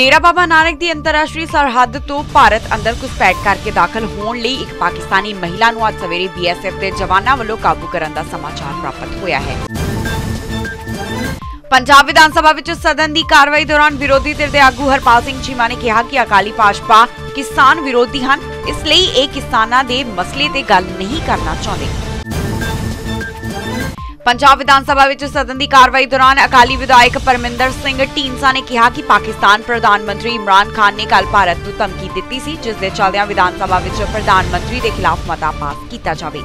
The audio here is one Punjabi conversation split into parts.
ਡੇਰਾ ਬਾਬਾ ਨਾਨਕ ਦੀ ਅੰਤਰਰਾਸ਼ਟਰੀ ਸਰਹੱਦ ਤੋਂ ਭਾਰਤ ਅੰਦਰ ਘੁਸਪੈਠ ਕਰਕੇ ਦਾਖਲ ਹੋਣ ਲਈ ਇੱਕ ਪਾਕਿਸਤਾਨੀ ਮਹਿਲਾ ਨੂੰ ਅੱਜ ਸਵੇਰੇ ਬੀਐਸਐਫ ਦੇ ਜਵਾਨਾਂ ਵੱਲੋਂ ਕਾਬੂ ਕਰਨ ਦਾ ਸਮਾਚਾਰ ਪ੍ਰਾਪਤ ਹੋਇਆ ਹੈ। ਪੰਜਾਬ ਵਿਧਾਨ ਸਭਾ ਵਿੱਚ ਸਦਨ ਦੀ ਕਾਰਵਾਈ ਦੌਰਾਨ ਵਿਰੋਧੀ ਧਿਰ ਦੇ ਆਗੂ ਹਰਪਾਲ ਸਿੰਘ ਚੀਮਾ ਨੇ ਕਿਹਾ ਕਿ ਅਕਾਲੀ ਭਾਜਪਾ ਕਿਸਾਨ ਵਿਰੋਧੀ ਹਨ, ਇਸ ਲਈ ਇਹ ਕਿਸਾਨਾਂ ਦੇ ਮਸਲੇ ਤੇ ਗੱਲ ਨਹੀਂ ਕਰਨਾ ਚਾਹੁੰਦੇ। ਪੰਜਾਬ ਵਿਧਾਨ ਸਭਾ ਵਿੱਚ ਸਦਨ ਦੀ ਕਾਰਵਾਈ ਦੌਰਾਨ ਅਕਾਲੀ ਵਿਧਾਇਕ ਪਰਮਿੰਦਰ ਸਿੰਘ ਢੀਂਸਾ ਨੇ ਕਿਹਾ ਕਿ ਪਾਕਿਸਤਾਨ ਪ੍ਰਧਾਨ ਮੰਤਰੀ ਇਮਰਾਨ ਖਾਨ ਨੇ ਕੱਲ ਭਾਰਤ ਨੂੰ ਧਮਕੀ ਦਿੱਤੀ ਸੀ, ਜਿਸ ਦੇ ਚੱਲਦਿਆਂ ਵਿਧਾਨ ਸਭਾ ਵਿੱਚ ਪ੍ਰਧਾਨ ਮੰਤਰੀ ਦੇ ਖਿਲਾਫ ਮਤਾ ਪਾਸ ਕੀਤਾ ਜਾਵੇ।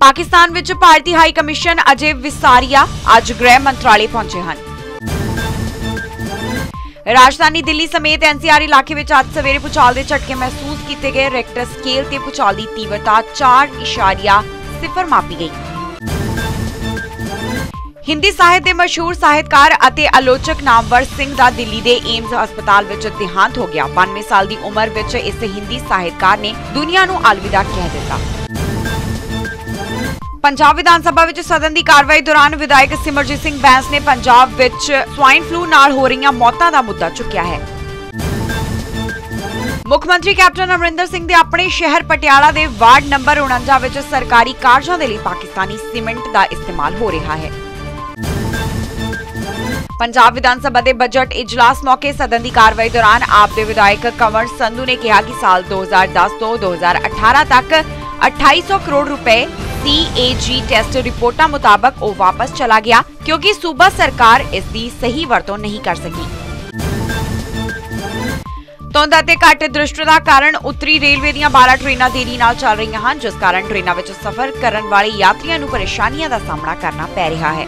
ਪਾਕਿਸਤਾਨ ਵਿੱਚ ਭਾਰਤੀ ਹਾਈ ਕਮਿਸ਼ਨ ਅਜੇ ਵਿਸਾਰੀਆ, ਅੱਜ ਗ੍ਰਹਿ ਮੰਤਰਾਲੇ ਪਹੁੰਚੇ ਹਨ। ਰਾਜਧਾਨੀ ਦਿੱਲੀ ਸਮੇਤ ਐਨਸੀਆਰ ਇਲਾਕੇ ਵਿੱਚ ਅੱਜ ਸਵੇਰੇ ਭੂਚਾਲ ਦੇ ਝਟਕੇ ਮਹਿਸੂਸ ਕੀਤੇ ਗਏ, ਰੈਕਟਰ ਸਕੇਲ ਤੇ ਭੂਚਾਲ ਦੀ ਤੀਵਰਤਾ 4.0 ਮਾਪੀ ਗਈ। ਹਿੰਦੀ ਸਾਹਿਤ ਦੇ ਮਸ਼ਹੂਰ ਸਾਹਿਤਕਾਰ ਅਤੇ ਆਲੋਚਕ ਨਾਮਵਰ ਸਿੰਘ ਦਾ ਦਿੱਲੀ ਦੇ ਏਮਜ਼ ਹਸਪਤਾਲ ਵਿੱਚ ਦੇਹਾਂਤ ਹੋ ਗਿਆ। 92 ਸਾਲ ਦੀ ਉਮਰ ਵਿੱਚ ਇਸ ਹਿੰਦੀ ਸਾਹਿਤਕਾਰ ਨੇ ਦੁਨੀਆ ਨੂੰ ਅਲਵਿਦਾ ਕਹਿ ਦਿੱਤਾ। ਪੰਜਾਬ ਵਿਧਾਨ ਸਭਾ ਵਿੱਚ ਸਦਨ ਦੀ ਕਾਰਵਾਈ ਦੌਰਾਨ ਵਿਧਾਇਕ ਸਿਮਰਜੀਤ ਸਿੰਘ ਬੈਂਸ ਨੇ ਪੰਜਾਬ ਵਿੱਚ ਸਵਾਈਨ ਫਲੂ ਨਾਲ ਹੋ ਰਹੀਆਂ ਮੌਤਾਂ ਦਾ ਮੁੱਦਾ ਚੁੱਕਿਆ ਹੈ। ਮੁੱਖ ਮੰਤਰੀ ਕੈਪਟਨ ਅਮਰਿੰਦਰ ਸਿੰਘ ਦੇ ਆਪਣੇ ਸ਼ਹਿਰ ਪਟਿਆਲਾ ਦੇ ਵਾਰਡ ਨੰਬਰ 49 ਵਿੱਚ ਸਰਕਾਰੀ ਕਾਰਜਾਂ ਦੇ ਲਈ ਪਾਕਿਸਤਾਨੀ ਸੀਮੈਂਟ ਦਾ ਇਸਤੇਮਾਲ ਹੋ ਰਿਹਾ ਹੈ। ਪੰਜਾਬ ਵਿਧਾਨ ਸਭਾ ਦੇ ਬਜਟ ਇਜਲਾਸ ਮੌਕੇ ਸਦਨ ਦੀ ਕਾਰਵਾਈ ਦੌਰਾਨ ਆਪ ਦੇ ਵਿਧਾਇਕ ਕੰਵਰ ਸੰਧੂ ਨੇ ਕਿਹਾ ਕਿ ਸਾਲ 2010 ਤੋਂ 2018 ਤੱਕ 2800 ਕਰੋੜ ਰੁਪਏ ਸੀਏਜੀ ਟੈਸਟ ਰਿਪੋਰਟਾਂ ਮੁਤਾਬਕ ਉਹ ਵਾਪਸ ਚਲਾ ਗਿਆ ਕਿਉਂਕਿ ਸੂਬਾ ਸਰਕਾਰ ਇਸ ਦੀ ਸਹੀ ਵਰਤੋਂ ਨਹੀਂ ਕਰ ਸਕੀ। ਧੁੰਦ ਅਤੇ ਘੱਟ ਦ੍ਰਿਸ਼ਟਤਾ ਕਾਰਨ ਉੱਤਰੀ ਰੇਲਵੇ ਦੀਆਂ 12 ਟ੍ਰੇਨਾਂ ਦੇਰੀ ਨਾਲ ਚੱਲ ਰਹੀਆਂ ਹਨ, ਜਿਸ ਕਾਰਨ ਟ੍ਰੇਨਾਂ ਵਿੱਚ ਸਫ਼ਰ ਕਰਨ ਵਾਲੇ ਯਾਤਰੀਆਂ ਨੂੰ ਪਰੇਸ਼ਾਨੀਆਂ ਦਾ ਸਾਹਮਣਾ ਕਰਨਾ ਪੈ ਰਿਹਾ ਹੈ।